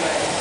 that way.